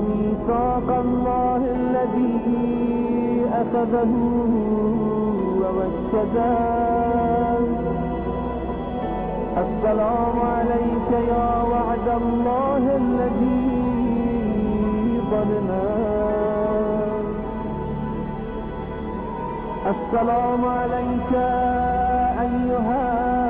ميثاق الله الذي أخذه ووكده السلام عليك يا وعد الله الذي ظلنا السلام عليك أيها